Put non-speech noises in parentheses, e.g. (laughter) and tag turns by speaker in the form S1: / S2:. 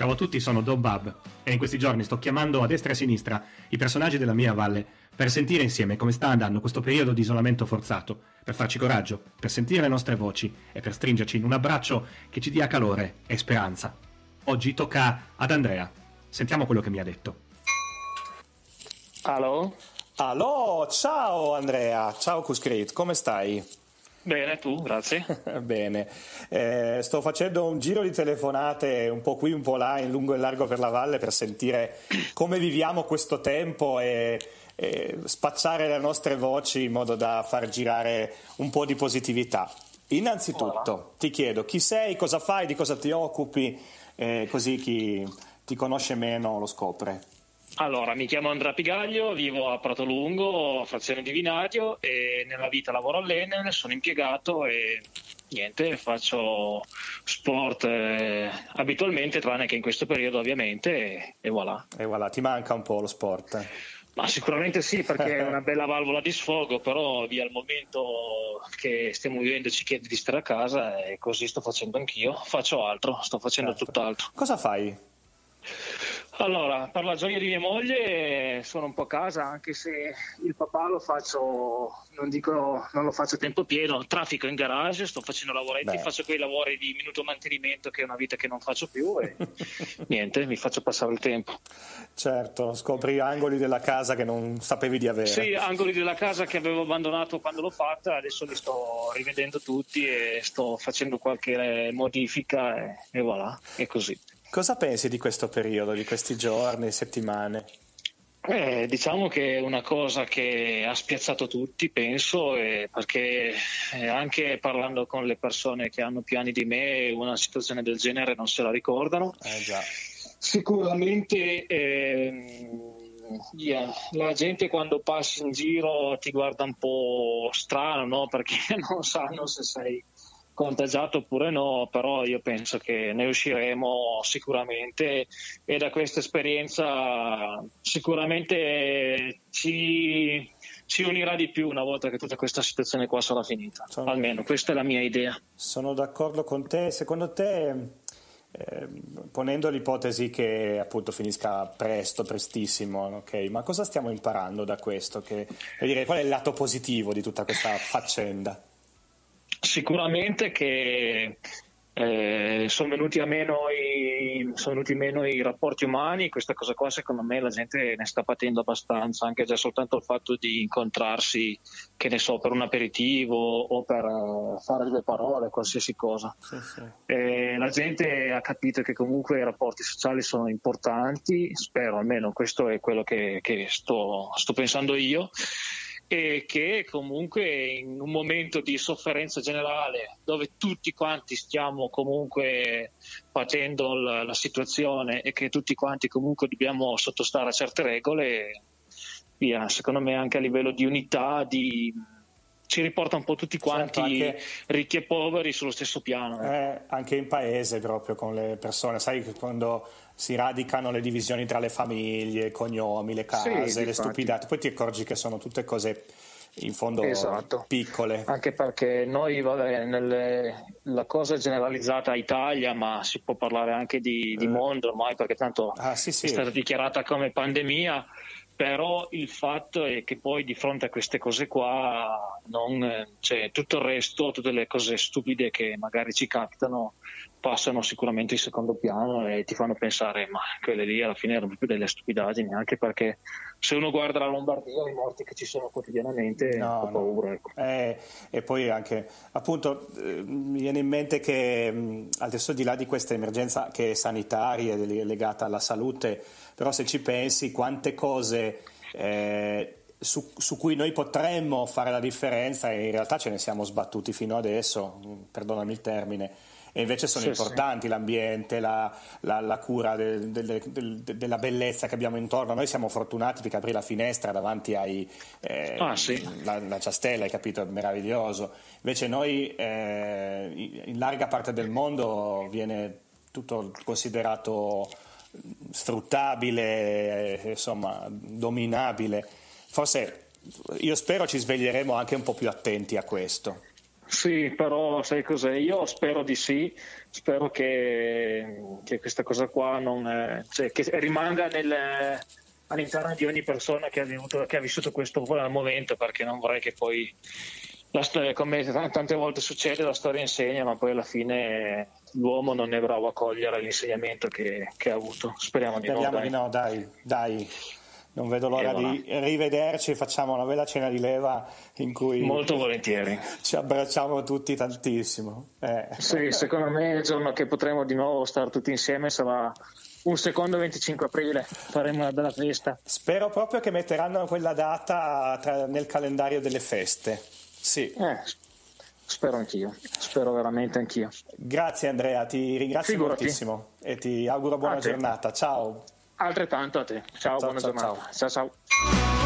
S1: Ciao a tutti, sono Dob Bab e in questi giorni sto chiamando a destra e a sinistra i personaggi della mia valle per sentire insieme come sta andando questo periodo di isolamento forzato, per farci coraggio, per sentire le nostre voci e per stringerci in un abbraccio che ci dia calore e speranza. Oggi tocca ad Andrea. Sentiamo quello che mi ha detto.
S2: Allo?
S3: Allo, ciao Andrea, ciao Cuscrit, come stai?
S2: Bene, tu, grazie. (laughs)
S3: Bene, eh, sto facendo un giro di telefonate un po' qui, un po' là, in lungo e largo per la valle per sentire come viviamo questo tempo e, e spacciare le nostre voci in modo da far girare un po' di positività. Innanzitutto Hola. ti chiedo chi sei, cosa fai, di cosa ti occupi, eh, così chi ti conosce meno lo scopre.
S2: Allora, mi chiamo Andrea Pigaglio, vivo a Prato Lungo, frazione di Vinario e nella vita lavoro all'Enel, sono impiegato e niente, faccio sport eh, abitualmente, tranne che in questo periodo ovviamente e, e voilà.
S3: E voilà, ti manca un po' lo sport?
S2: Ma sicuramente sì, perché è una bella valvola di sfogo, però via il momento che stiamo vivendo ci chiede di stare a casa e così sto facendo anch'io. Faccio altro, sto facendo certo. tutt'altro.
S3: Cosa fai?
S2: Allora, per la gioia di mia moglie sono un po' a casa, anche se il papà lo faccio, non dico, non lo faccio a tempo pieno, traffico in garage, sto facendo lavoretti, Beh. faccio quei lavori di minuto mantenimento che è una vita che non faccio più e (laughs) niente, mi faccio passare il tempo.
S3: Certo, scopri angoli della casa che non sapevi di avere.
S2: Sì, angoli della casa che avevo abbandonato quando l'ho fatta, adesso li sto rivedendo tutti e sto facendo qualche modifica e, e voilà, è così.
S3: Cosa pensi di questo periodo, di questi giorni, settimane?
S2: Eh, diciamo che è una cosa che ha spiazzato tutti, penso, eh, perché eh, anche parlando con le persone che hanno più anni di me, una situazione del genere non se la ricordano.
S3: Eh,
S2: Sicuramente yeah, ehm, la gente quando passi in giro ti guarda un po' strano, no? perché (laughs) non sanno se sei contagiato oppure no, però io penso che ne usciremo sicuramente e da questa esperienza sicuramente ci, ci unirà di più una volta che tutta questa situazione qua sarà finita. Sono, Almeno questa è la mia idea.
S3: Sono d'accordo con te. Secondo te, eh, ponendo l'ipotesi che appunto finisca presto, prestissimo, okay, ma cosa stiamo imparando da questo? Che, dire, qual è il lato positivo di tutta questa faccenda?
S2: Sicuramente che eh, sono, venuti i, sono, venuti meno i, rapporti umani, questa cosa qua secondo me la gente ne sta patendo abbastanza, anche già soltanto il fatto di incontrarsi, che ne so, per un aperitivo o per uh, fare due parole, qualsiasi cosa. Sì, sì. Eh, la gente ha capito che comunque i rapporti sociali sono importanti, spero almeno questo è quello che, che sto, sto pensando io e che comunque in un momento di sofferenza generale dove tutti quanti stiamo comunque patendo la, la situazione e che tutti quanti comunque dobbiamo sottostare a certe regole, via, secondo me anche a livello di unità, di, ci riporta un po' tutti certo, quanti certo, anche, ricchi e poveri sullo stesso piano.
S3: Eh, anche in paese proprio con le persone, sai quando si radicano le divisioni tra le famiglie, i cognomi, le case, sì, le stupidate, poi ti accorgi che sono tutte cose in fondo esatto. piccole.
S2: Anche perché noi, vabbè, nelle, la cosa è generalizzata a Italia, ma si può parlare anche di, di eh. mondo ormai, perché tanto ah, sì, sì. è stata dichiarata come pandemia però il fatto è che poi di fronte a queste cose qua non, cioè, tutto il resto, tutte le cose stupide che magari ci capitano passano sicuramente in secondo piano e ti fanno pensare ma quelle lì alla fine erano più delle stupidaggini anche perché se uno guarda la Lombardia i morti che ci sono quotidianamente no, fa paura ecco.
S3: eh, e poi anche appunto eh, mi viene in mente che mh, adesso di là di questa emergenza che è sanitaria è legata alla salute però se ci pensi quante cose eh, su, su, cui noi potremmo fare la differenza e in realtà ce ne siamo sbattuti fino adesso, perdonami il termine, e invece sono sì, importanti sì. l'ambiente, la, la, la cura de, de, de, della bellezza che abbiamo intorno. Noi siamo fortunati perché aprire la finestra davanti ai, eh, ah, sì. la, la, ciastella, hai capito, è meraviglioso. Invece noi eh, in larga parte del mondo viene tutto considerato sfruttabile, insomma, dominabile. Forse io spero ci sveglieremo anche un po' più attenti a questo.
S2: Sì, però sai cos'è? Io spero di sì, spero che, che questa cosa qua non, eh, cioè, che rimanga nel, all'interno di ogni persona che ha, venuto, che ha vissuto questo momento, perché non vorrei che poi, storia, come tante volte succede, la storia insegna, ma poi alla fine l'uomo non è bravo a cogliere l'insegnamento che, che ha avuto. Speriamo di
S3: Speriamo
S2: no.
S3: Di no, dai, dai. Non vedo l'ora di rivederci, facciamo una bella cena di leva in cui
S2: molto volentieri
S3: ci abbracciamo tutti tantissimo.
S2: Eh. Sì, secondo me il giorno che potremo di nuovo stare tutti insieme sarà un secondo 25 aprile, faremo una bella festa.
S3: Spero proprio che metteranno quella data tra, nel calendario delle feste. Sì.
S2: Eh, spero anch'io, spero veramente anch'io.
S3: Grazie Andrea, ti ringrazio Figurati. moltissimo e ti auguro buona giornata. Ciao.
S2: Altrettanto a te. Ciao, ciao buona ciao, giornata. ciao. ciao. ciao.